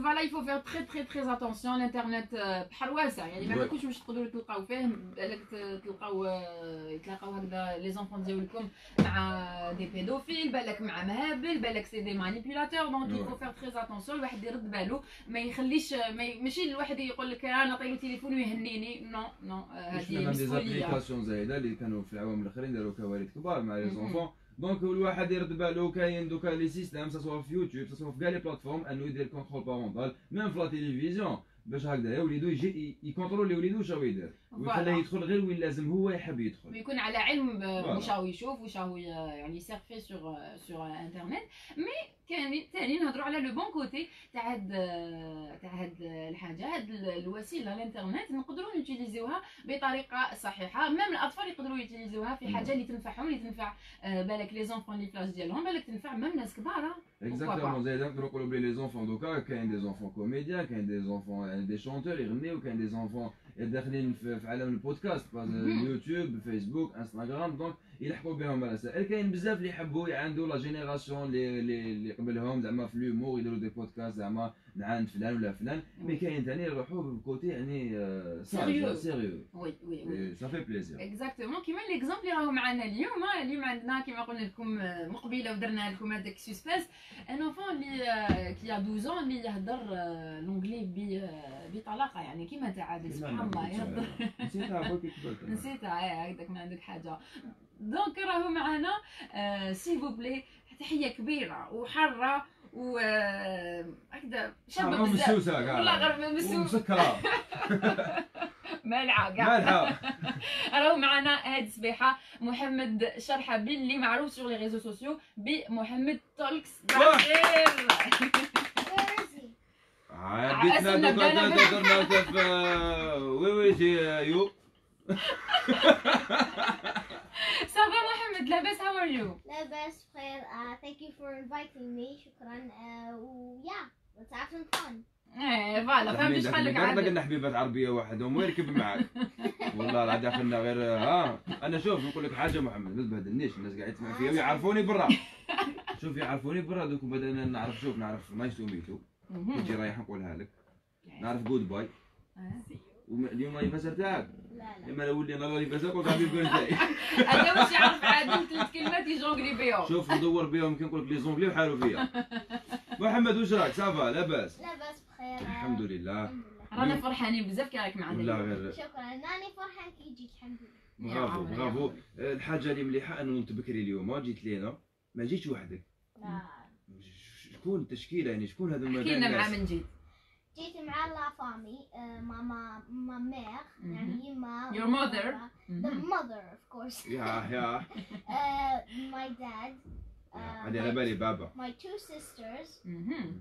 donc voilà il faut faire très très très attention الانترنت آه، بحر واسع يعني ما. كلش باش تقدروا تلقاو فيه بالك تلقاو آه، يتلاقاو هكذا les enfants ديالكم مع des pédophiles بالك مع مهابل بالك c'est des manipulateurs donc il faut. faire très attention الواحد يرد بالو ما يخليش ماشي الواحد يقول لك أنا نعطيله تليفون ويهنيني non non آه، هذه دي مسؤوليه applications زايده اللي كانوا في العوام الاخرين داروا كوارث كبار مع les. enfants donc الواحد يرد بالو كاين دوكا les systèmes سواء في يوتيوب سواء في كاع les plateformes انه يدير contrôle parental même في la télévision باش هكذا وليدو يجي يكونترولي وليدو شنو يدير ويخليه. يدخل غير وين لازم هو يحب يدخل. ويكون على علم. واش راهو يشوف واش راهو يعني يسيرفي sur sur internet mais كاين ثاني نهضروا على le bon côté تاع هاد تاع هاد الحاجة. هاد ال- الوسيلة الإنترنت نقدروا نوتيليزيوها بطريقة صحيحة. même الأطفال يقدروا يوتيليزيوها في حاجة اللي تنفعهم اللي تنفع آه، بالك les enfants اللي فلاش ديالهم بالك تنفع même ناس كبار. Exactement زي نقدروا نقولوا بلي les enfants دوكا كاين des enfants comédiens كاين des enfants des chanteurs يغنيو كاين des enfants داخلين في عالم البودكاست même يوتيوب فيسبوك انستغرام donc يلحقوا بهم الرسائل كاين بزاف اللي يحبوا يعندوا la génération اللي اللي قبلهم زعما في l'humour يديروا des podcasts زعما نعاند فلان ولا فلان. mais كاين ثاني يروحوا ب côté يعني Sérieux. sérieux oui oui oui ça fait plaisir Exactement كيما l'exemple اللي راهو معنا اليوم اليوم عندنا كيما قلنا لكم مقبله ودرنا لكم هذاك سسبانس ان انفون اللي كي 12 اللي يهضر لونجلي بطلاقه يعني كيما تاع عادل سبحان الله يهضر نسيتها. نسيتها هكذاك ما عندك حاجة دونك راهو معنا سيل فو بلي تحية كبيرة وحارة و آه، هكذا شابة بزاف. والله غير مسوس ومسكرة. مالعه كاع مالحة. راهو معنا هاد الصبيحة محمد شرحبي اللي معروف سور لي ريزو سوسيو بمحمد تولكس? عبيتنا درنا في وي وي جي يو. صافا محمد لاباس هاو ار يو لاباس بخير. uh, thank you for inviting me. شكرا. uh, و yeah let's have some fun. إيه فوالا فهمت إيش قال لك عاد عاد قلنا حبيبات عربيه وحدهم ويركب معاك والله لا داخلنا غير ها أنا شوف نقول لك حاجة محمد ما تبهدلنيش الناس قاعد تسمع فيا ويعرفوني برا. شوف يعرفوني برا دوك بدأنا نعرف شوف نعرف نايس تو ميتو تجي رايح نقولها لك. نعرف جود باي اليوم الانيفرسير تاعك لا لا. إما لو ولينا الانيفرسير قلت هابي بيرثداي هذا واش يعرف عادل ثلاث كلمات يجونغلي بيهم. شوف ندور بهم كي نقول لك لي زونغلي وحالوا فيا. محمد واش راك؟ صافا لاباس. لاباس بخير. الحمد لله. رانا فرحانين بزاف كي راك معنا اليوم. غير. شكرا. ناني فرحان كي جيت الحمد لله. برافو برافو. عمري. الحاجة اللي مليحة أنه أنت بكري اليوم جيت لينا. ما جيتش وحدك. لا. شكون التشكيلة يعني؟ شكون هذا أحكي لنا مع من جيت جيت مع لا فامي ماما ما مير يعني يما Your mother. the mother of course. yeah yeah uh, my dad uh, على my, بالي بابا. my two sisters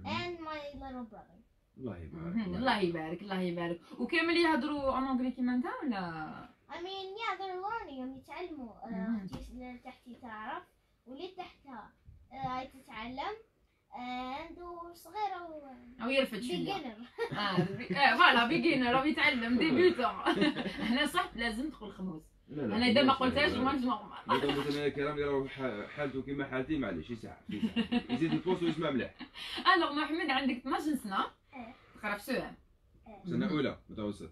and my little brother. الله يبارك. الله يبارك الله يبارك. وكامل يهضروا en anglais كيما انت ولا؟ I mean yeah they're learning هم يتعلموا. آه،. أختي اللي تحتي تعرف واللي تحتها. آه، تتعلم. And وصغيرة و أو يرفد شوية beginner. آه آه، voilà beginner راه يتعلم débutant إحنا صح لازم ندخل خموس لا لا أنا اذا ما. قلتهاش ما نورمال دوكا المستمعين الكرام اللي ح- حالته كيما حالتي معليش يساعد. يزيد البوست ويسمع مليح الوغ محمد عندك 12 سنه. تقرا في سوام سنه اولى متوسط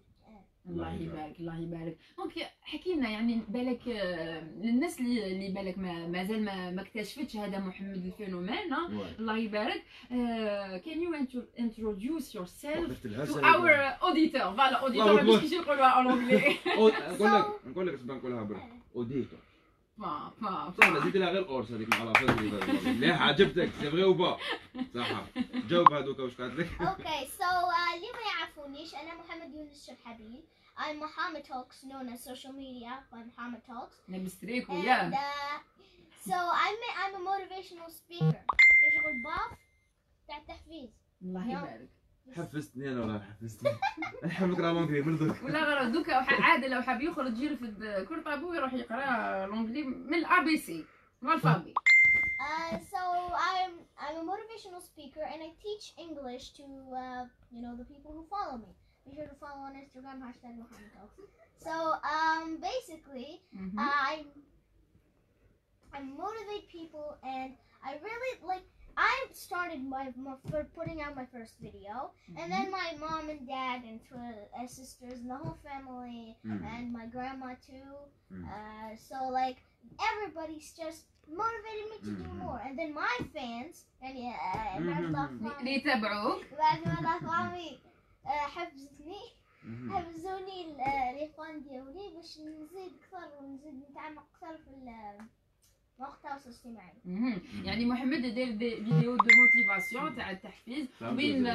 الله الله يبارك الله يبارك. دونك حكي لنا يعني بالك آه، للناس اللي اللي بالك ما مازال ما, ما اكتشفتش هذا محمد الفينومين ها Ouais. الله يبارك. كان يو introduce yourself درت لها to سنة our auditor فوالا كيجي يقولوها en anglais. أو- نقول لك نقول لك اسمع نقولها برا. اوديتور فا فا صح زيد لها غير اورس هذيك مع لا مليح عجبتك. سي فغي وبا صح. جاوب هذوك واش قالت لك؟ Okay, so uh, اللي ما يعرفونيش أنا محمد يونس شرحبيل. I'm Muhammad Talks, known as social media by Muhammad Talks. And يا uh, so I'm a, I'm a motivational speaker. يشغل باف تاع التحفيز. الله يبارك حفزتني أنا والله حفزتني نقرا l'anglais من دوك ولا غير دوكا لو حاب يخرج يرفد cartable و يروح يقرا l'anglais من b c من l'alphabet Uh, so I'm I'm a motivational speaker and I teach English to uh, you know the people who follow me. Be sure to follow on Instagram, hashtag Mohamco. So, um, basically, mm-hmm. Uh, I, I motivate people and I really, like, I started my, my for putting out my first video, mm-hmm. and then mm-hmm. my mom and dad and two uh, sisters and the whole family mm. and my grandma too. Mm. Uh, so like everybody's just motivated me to do mm-hmm. more, and then my fans and yeah, mm-hmm. حفزتني. حفزوني ال- الإخوان ديالي باش نزيد أكثر ونزيد نتعمق أكثر في المقطع الاجتماعي. يعني محمد يدير des vidéos de motivation تاع التحفيز. وين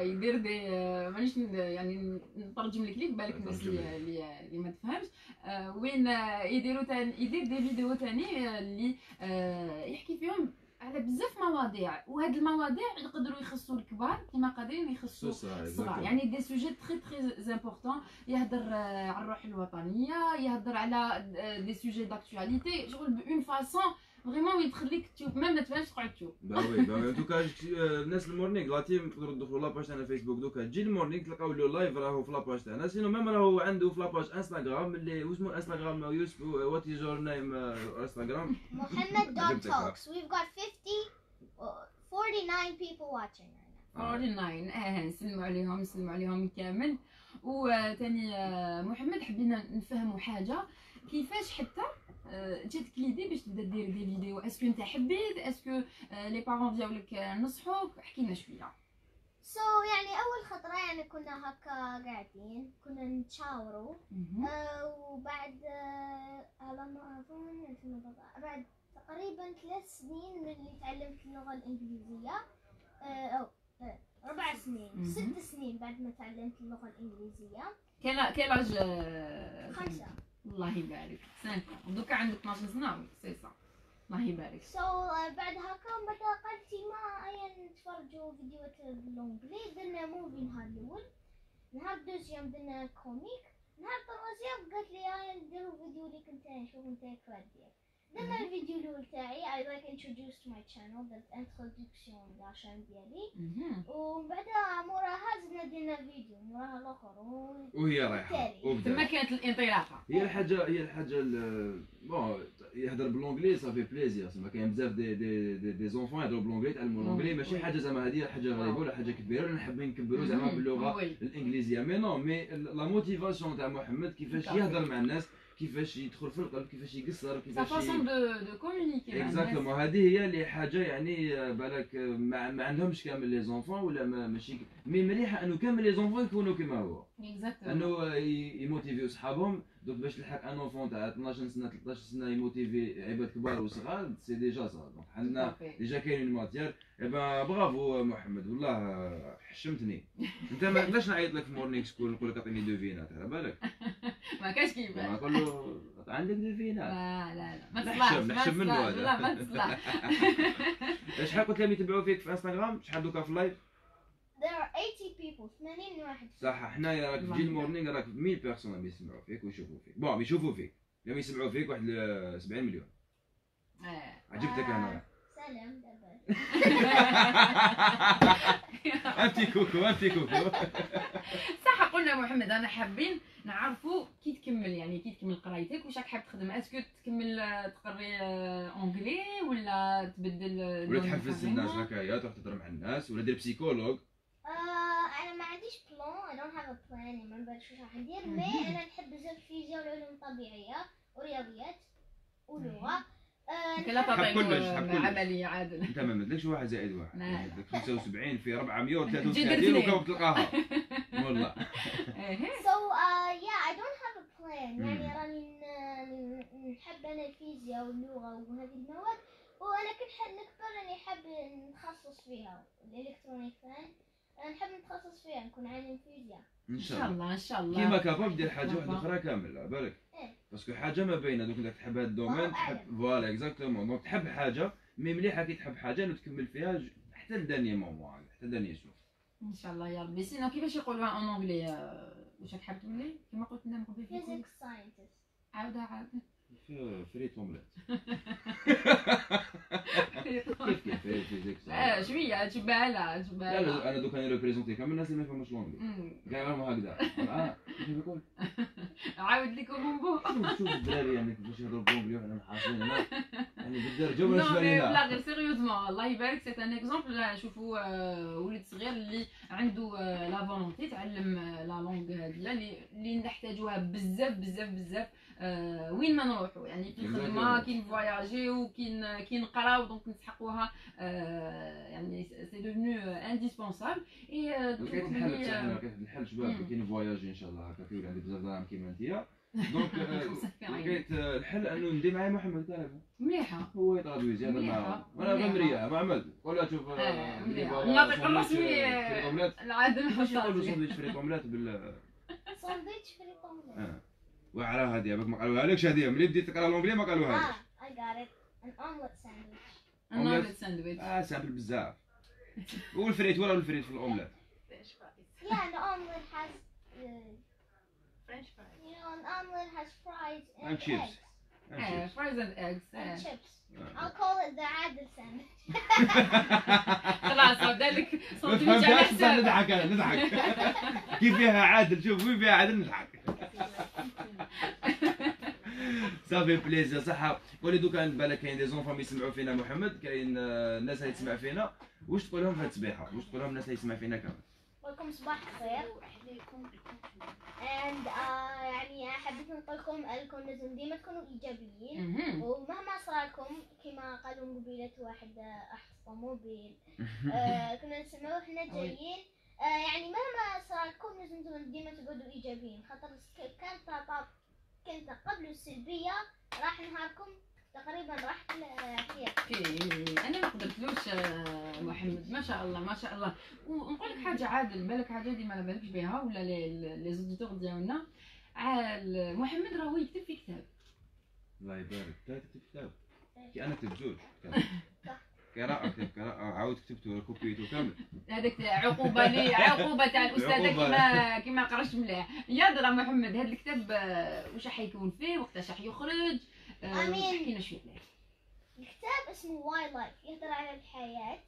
يدير des مانيش يعني نترجم لك ليك بالك الناس اللي اللي ما تفهمش. آه، وين يديروا يدير des vidéos تاني آه، اللي آه، يحكي فيهم على بزاف مواضيع وهاد المواضيع يقدروا يخصوا الكبار كما قادرين يخصوا الصغار. يعني des sujets très très importants يهضر آه، على الروح الوطنية يهضر على دي سوجي داكtualité شغل بون فاسون فريمون وين تخليك تشوف ميم ما تبانش تقعد تشوف با وي با وي دوكا الناس المورنينغ لاتيم تقدروا تدخلوا لاباج تاعنا فيسبوك دوكا تجي المورنينغ تلقاو له لايف راهو في لاباج تاعنا سينو ميم راهو عنده في لاباج انستغرام اللي واسمو انستغرام يوسف وات از يور نيم انستغرام عجبتك، ها؟ Talks. We've got 50, uh, 49 people watching right now. 49 آه نسلموا عليهم نسلموا عليهم كامل وثاني محمد حبينا نفهموا حاجة كيفاش حتى جاتك l'idée باش تبدا دير des vidéos. Est-ce que انت حبيت؟ Est-ce que les parents ديالك نصحوك؟ احكي لنا شوية. So يعني أول خطرة يعني كنا هكا قاعدين كنا نتشاوروا. آه وبعد آه على ما أظن 2014 بعد تقريبا ثلاث سنين من اللي تعلمت اللغة الإنجليزية. آه أو آه ربع سنين. ست سنين بعد ما تعلمت اللغة الإنجليزية. à quel âge آه، خمسة. الله يبارك. cinq ans دوكا عندك 12 سنه سي صا الله يبارك. so so, بعد هكا بعد قلتي ما أين نتفرجوا فيديوهات بال anglais درنا movie نهار الأول. نهار deuxième درنا comic. نهار troisième قالت لي هاي نديرو فيديو ليك انت نشوف انت كيفاش دير درنا الفيديو الأول تاعي I like introduced my channel the introduction la chaîne ديالي. ومن بعدها موراها زدنا درنا فيديو موراها الآخر و- وهي رايحه. تما كانت الانطلاقه هي الحاجة هي الحاجة ال- bon يهضر بال anglais ça fait plaisir زعما كاين بزاف des des des, des enfants يهضروا بال anglais يتعلموا l'anglais ماشي. حاجة زعما هذه حاجة غريبه ولا حاجة كبيره ولا حابين نكبروا زعما. باللغة. الانجليزيه mais non mais la motivation تاع محمد كيفاش. يهضر مع الناس كيفاش يدخل في القلب كيفاش يقصر كيفاش façon de de communiquer exactement هذه هي اللي حاجة يعني بالك ما, ما عندهمش كامل les enfants ولا ما ماشي mais مليحه انه كامل les enfants يكونوا كيما هو exactement انه ي- يموتيفيو صحابهم دوك باش تلحق un enfant تاع 12 سنة 13 سنة يموتيفي عباد كبار وصغار c'est déjà ça donc حنا déjà كاين matière et bah bravo محمد. والله حشمتني. انت ما نقدرش نعيط لك في morning school نقول لك اعطيني devinettes على بالك؟ ما كاش ما كيفاش نقول له عندك devinettes لا لا لا. ما تصلحش ما نحشم منه تصلحش. هذا. لا ما تصلحش. شحال قلت لهم يتبعوا فيك في انستغرام شحال دوكا في ال live There are 80 people 80 واحد صح حنايا راك في جيل مورنينغ راك 100 personnes عم يسمعوا فيك ويشوفوا فيك. bon يشوفوا فيك. اليوم يسمعوا فيك واحد ل 70 مليون. آه. عجبتك أنا. سلام دابا انتي كوكو انتي كوكو. صح قلنا محمد أنا حابين نعرفوا كي تكمل يعني كي تكمل قرايتك واش راك حاب تخدم؟ est-ce que تكمل آه، تقري آه، anglais ولا تبدل آه، ولا تحفز؟ الناس هكايا تروح تهضر مع الناس ولا دير psychologue آه أنا ما عنديش plan I don't have a plan ما نبالش واش راح ندير mais. أنا نحب بزاف الفيزياء والعلوم الطبيعية ورياضيات آه لا نحب- حاب كلش،. عمليه عادل أنت ما مدلكش واحد زائد واحد لا. مدلك 75 في 433 جدد وكاو تلقاها والله إيه. So uh, yeah, I don't have a plan. يعني راني نحب أنا الفيزياء واللغة وهذه المواد حد نكبر راني حاب نتخصص فيها ال électronique أنا نحب نتخصص فيها نكون عالم فيزياء إن شاء الله. إن شاء الله. كيما كاباب دير حاجة واحدة. أخرى كامل على بالك؟ إيه. parce que حاجة ما باينه دوك إنك تحب هذا ال domaine تحب. voilà exactement. donc تحب حاجة mais مليحة كي تحب حاجة إنه تكمل فيها ج- حتى ال dernier moment حتى ال dernier souffle إن شاء الله يا ربي. sinon كيفاش يقولوها en anglais آه، واش راك حاب تولي كيما قلت لنا من قبل في الكل؟ physics scientist. عاودها عاود frites omelette لا شوية تشبه لها لا لها. أنا دوك أنا représenter كامل الناس اللي ما يفهموش l'anglais. كاع راهم هكذا. آه كيف يقول عاود لك بومبو. شوف الدراري يعني كيفاش يهضروا ب l'anglais وحنا محاصرين هنا يعني لا غير sérieusement الله يبارك c'est un exemple شوفوا آه، ولد صغير اللي عنده la volonté تعلم la langue هذه اللي نحتاجوها بزاف بزاف بزاف آه، وين ما نروحوا. يعني في الخدمه كي نفواياجيو كي كي نقراو donc نسحقوها آه، يعني c'est devenu indispensable et لقيت الحل؟ شباب مم. كي نفواياجي إن شاء الله هكا كيولي عندي بزاف دراهم كيما أنت. دونك آه، لقيت آه، الحل أنه ندي معايا محمد تعرف مليحة. هو يطرادوي زياده معاهم. وأنا. غمريه محمد. ولا تشوف آه، مليحة. فواياج، نعطيك ساندويتش، الرسمي، آه، اومليت العادة. نحطها ساندويتش فريك اومليت بال ساندويتش في الطاولة. آه. وعرا هذه ما قالوها لكش هذه ملي بديت تقرأ لونجلي ما قالوها Ah, I got it. An omelet sandwich. النهار ساندويتش آه سامبل بزاف. والفريت ولا الفريت في الأومليت؟ omelet has, uh, French fries. you know, an omelet has fries and, And chips. eggs. fries and eggs and chips. آه. I'll call it the sandwich. خلاص هذا لك ما فهمتهاش نضحك أنا نضحك. كيف فيها عادل؟ شوف وين فيها عادل نضحك. ça fait plaisir صح قولي دوكا بالك كاين des enfants يسمعوا فينا محمد. كاين آه، الناس اللي تسمع فينا. واش تقول لهم في هاد السبيحه واش تقول لهم الناس اللي يسمع فينا كامل؟ ولكم صباح الخير. And uh, يعني حبيت نقول لكم انكم لازم ديما تكونوا إيجابيين. مهم. ومهما صار لكم كما قالوا مقبلة واحد آه، أحط طوموبيل آه، كنا نسمعوه إحنا جايين. آه، يعني مهما صار لكم لازم ديما تقعدوا إيجابيين. خاطر كانت طاب كنت قبل السلبية راح نهاركم تقريبا راحت الحياة OK. أنا ما قدرتلوش آه، محمد ما شاء الله ما شاء الله. ونقول لك حاجة عادل بالك حاجة ديما ما بالكش بها ولا les auditeurs ديالنا محمد راهو يكتب في كتاب. الله يبارك. انت تكتب كتاب. كي أنا كتبت زوج. قراءة قراءة عاود كتبته كوبيته كامل هذاك عقوبة لي عقوبة تاع الأستاذة عقوبة. كيما كيما قراش مليح. يا درا محمد هذا الكتاب آه، واش راح يكون فيه؟ وقتاش راح يخرج؟ آه، آمين. احكي شوية. عليه الكتاب اسمه Why Life يهدر على الحياة.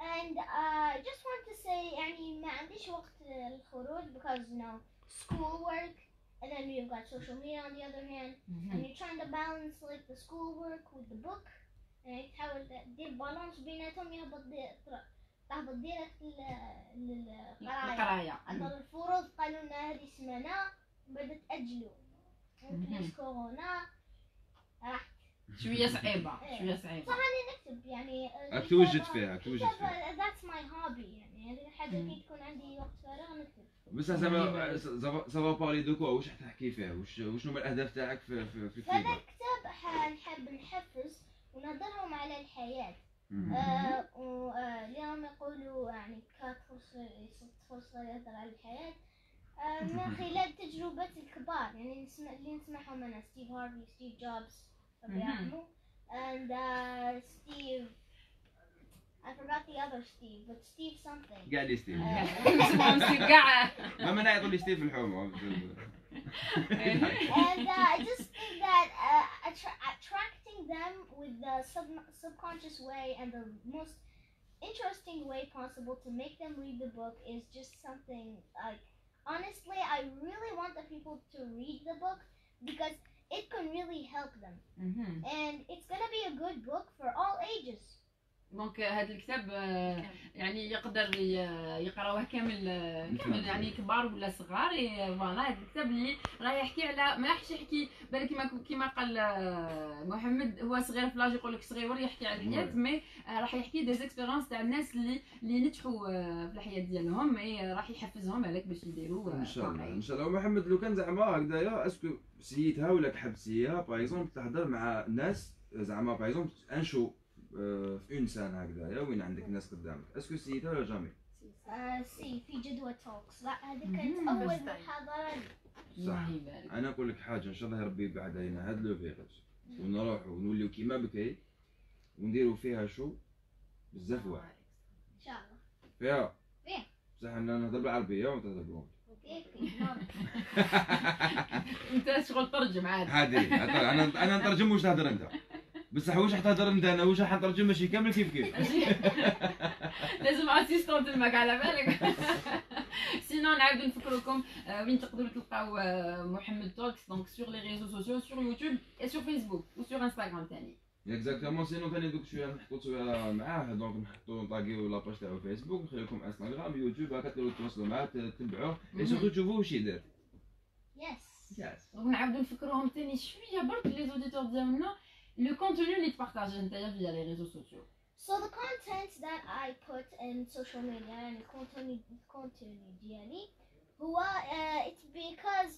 and uh, just want to say يعني ما عنديش وقت للخروج because you know school work and then we've got social media on the other hand. and you're trying to balance like the school work with the book. يعني تحاول دير balance بيناتهم يهبط تهبط ديرك لل- للقراية. القرايه عطل الفروض قالوا لنا هذه سمانة بدأت تأجلوا كورونا. راح شوية صعيبه شوية صعيبه صح أنا نكتب يعني راك توجد كتابة- فيها توجد فيها that's my hobby يعني مم. كي تكون عندي وقت فراغ نكتب بس زعما ça va parler de quoi واش راح تحكي فيه واش وشنو هما الاهداف تاعك في في, في فهذا الكتابه الكتاب نحب نحفز ونهضرهم على الحياة. مهم. آه و- آه، اليوم يقولوا يعني كاتر فرصة يهضر على الحياة. آه من خلال تجربة الكبار يعني نسمع اللي نسمعهم أنا ستيف هارفي ستيف جوبز ربي مهم. يرحمه and uh, Steve I forgot the other Steve but Steve something قاعد يستيف اسمهم ستيف كاع ما منا يعطوا لي ستيف الحومه and uh, I just think that uh, attra- attracting them with the sub- subconscious way and the most interesting way possible to make them read the book is just something like honestly I really want the people to read the book because it can really help them. Mm-hmm. And it's going to be a good book for all ages. donc هذا الكتاب آه، يعني يقدر يقراوه كامل آه، كامل يعني كبار ولا صغار voilà هذا الكتاب اللي راه يحكي على ما راحش يحكي بالك كيما كيما قال آه، محمد هو صغير في l'âge يقول لك صغير يحكي على الحياة mais راح يحكي دي زيكسبيرونس تاع الناس اللي اللي نجحوا في الحياة ديالهم إي راح يحفزهم عليك باش يديروا إن شاء الله. إن شاء الله. ومحمد لو كان زعما هكذايا اسكو سيتها ولا حبسيها باغ اكزومبل تهضر مع ناس زعما باغ اكزومبل ان شو في اون سان هكذايا وين عندك ناس قدامك؟ اسكو سيتها ولا جامي؟ آه سي في جدوى توكس. لا هذه مهم. كانت time. محاضرة لي. يبارك أنا نقول لك حاجة إن شاء الله ربي يبعد علينا هاد لو فيروس. ونروحوا ونوليو كيما بكري ونديروا فيها show؟ بزاف واحد. إن شاء الله. فيها؟ فيها. بصح أنا نهضر بالعربية وانت تهضر نعم. أنت شغل ترجم عاد عادي أنا أنا نترجم واش تهضر أنت. بصح واش راح تهضر انت أنا واش راح نترجم ماشي كامل كيف كيف؟ لازم assistante الماك على بالك. sinon نعاودو نفكركم آه، وين تقدروا تلقاو آه، محمد Talks donc sur les réseaux sociaux sur YouTube et sur Facebook ou sur Instagram تاني. exactement sinon ثاني دوك شوية نحطو تصويره معاه. donc نحطو نطاقيو la page تاعو فيسبوك نخلي لكم Instagram YouTube هكا تقدروا تواصلوا معاه تتبعوه. et surtout تشوفوه واش يدير. Yes. yes donc نعاودو نفكروهم تاني شوية برك les auditeurs ديالنا. لو كونتوني اللي تبارطاجي نتايا فيا لي ريزو سوسيو So the content that I put in social media and the content content ديالي هو uh, it's because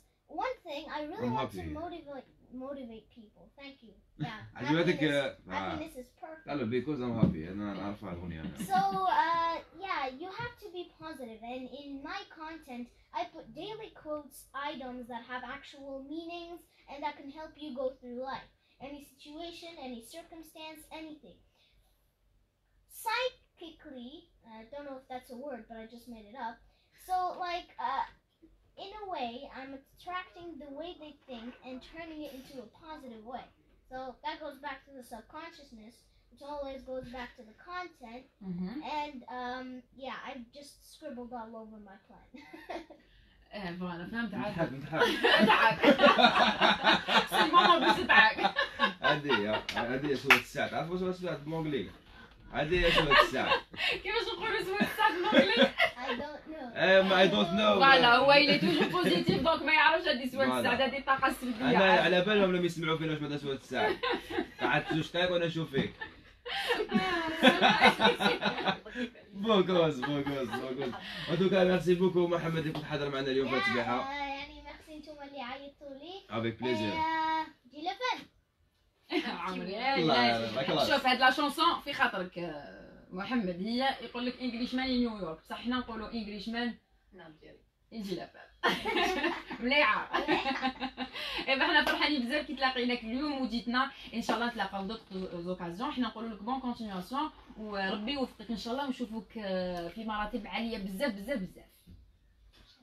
one thing I really I'm want to happy. motivate motivate people. Thank you. Yeah. عجبتك happiness, آه، happiness is perfect. قالوا بيكوز ام هابي انا نعرفها الاغنيه انا So uh, yeah, you have to be positive, and in my content, I put daily quotes, items that have actual meanings and that can help you go through life, any situation, any circumstance, anything. Psychically, I don't know if that's a word, but I just made it up. So like, uh, in a way, I'm attracting the way they think and turning it into a positive way. So that goes back to the subconsciousness, which always goes back to the content. And um, yeah, I just scribbled all over my plan. آه فوالا فهمت عاد نضحك نضحك تضحك سي ماما هذه هي سوره الساعة. تعرفوا سوره الساعة؟ بالمونغلي هذه هي سوره الساعة. كيفاش نقولوا سوا الساعة؟ بالانجلي I don't know. ام اي دونت نو فوالا هو اللي توجور بوزيتيف دونك ما يعرفش هذه سوا فوالا. الساعة هذه الطاقه السلبيه أنا. على بالهم لم يسمعوا فينا واش معناتها سوره الساعة. قعدت زوج دقايق وأنا نشوف فيك. بوكوز بوكوز بوكوز. ودوكا ميرسي بوكو محمد اللي كنت حاضر معنا اليوم في uh, يعني ميرسي نتوما اللي عيطتوا لي. افيك بليزير جي لفن. عمري. شوف هاد la chanson في خاطرك آه، محمد. هي يقول لك Englishman New York بصح حنا نقولوا Englishman؟ يجي لابال مليحه ايوا حنا فرحانين بزاف كي تلاقيناك اليوم وجيتنا ان شاء الله نتلاقاو d'autres occasions حنا نقولوا لك bonne continuation وربي يوفقك إن شاء الله ونشوفوك آه، في مراتب عالية بزاف بزاف بزاف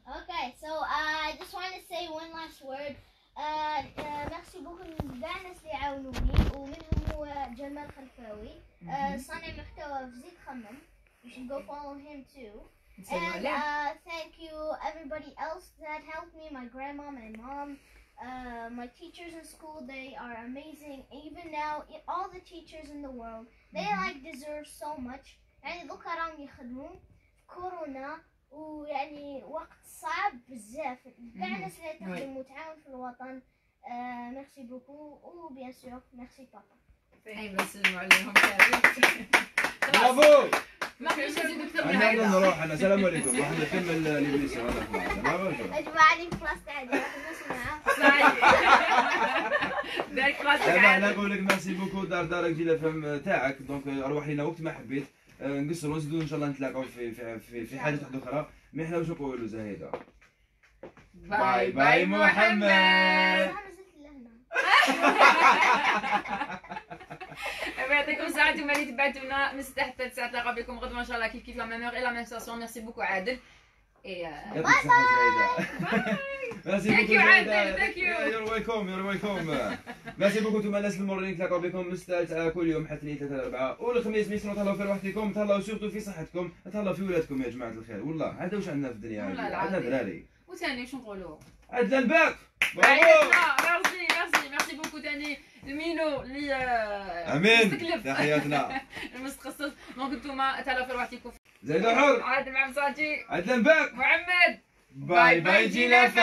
Okay, so uh, I just want to say one last word. Uh, uh, بوكو لكاع الناس اللي عاونوني ومنهم هو جمال خلفاوي uh, صانع محتوى في زيد خمم. You should go follow him too. نسلموا And عليه uh, thank you everybody else that helped me, my grandma, my mom, uh, my teachers in school. They are amazing. Even now, i- all the teachers in the world, they like deserve so much. يعني دوكا راهم يخدموا في كورونا ويعني وقت صعب بزاف كاع مهم. الناس اللي تخدم وتعاون في الوطن آه ميرسي بوكو و بيان سور ميرسي بابا ايوا نسلموا عليهم كامل برافو ما أكثر من أنا هكذا نروح أنا السلام عليكم. راح نكمل ليبليسيون هذا خلاص اجمعني راح نسمعها دايرك كلاس أنا نقول لك ميرسي بوكو دار دارك جي الفم تاعك. دونك روح لينا وقت ما حبيت. آه، نقصروا نزيدوا إن شاء الله نتلاقاو في في في, في حاجة واحدة أخرى. mais حنا واش نقولوا زهيده bye bye محمد. لهنا يعطيكم أنتم اللي تبعتونا. من 6 حتى 9 نتلاقاو بكم. غدوة إن شاء الله كيف كيف la même et la même station merci beaucoup عادل. اي الصحه زهيده merci beaucoup عادل, you. you're welcome you're welcome merci beaucoup أنتم الناس المرين نتلاقاو بكم. من 6 تاع كل يوم حتى اثنين ثلاثة اربعه والخميس ميسرو تهلاو في روحتكم تهلاو surtout في صحتكم. تهلاو في ولادكم يا جماعة الخير. والله هذا واش عندنا في الدنيا؟ عندنا. دراري وثاني شو نقولوا؟ عندنا الباك برافو ميرسي ميرسي ميرسي بوكو ثاني المينو اللي امين تحياتنا المتخصص دونك انتوما تهلاو في روحتكم زيد حر عاد مع مصاتي عندنا الباك محمد باي باي جي لافا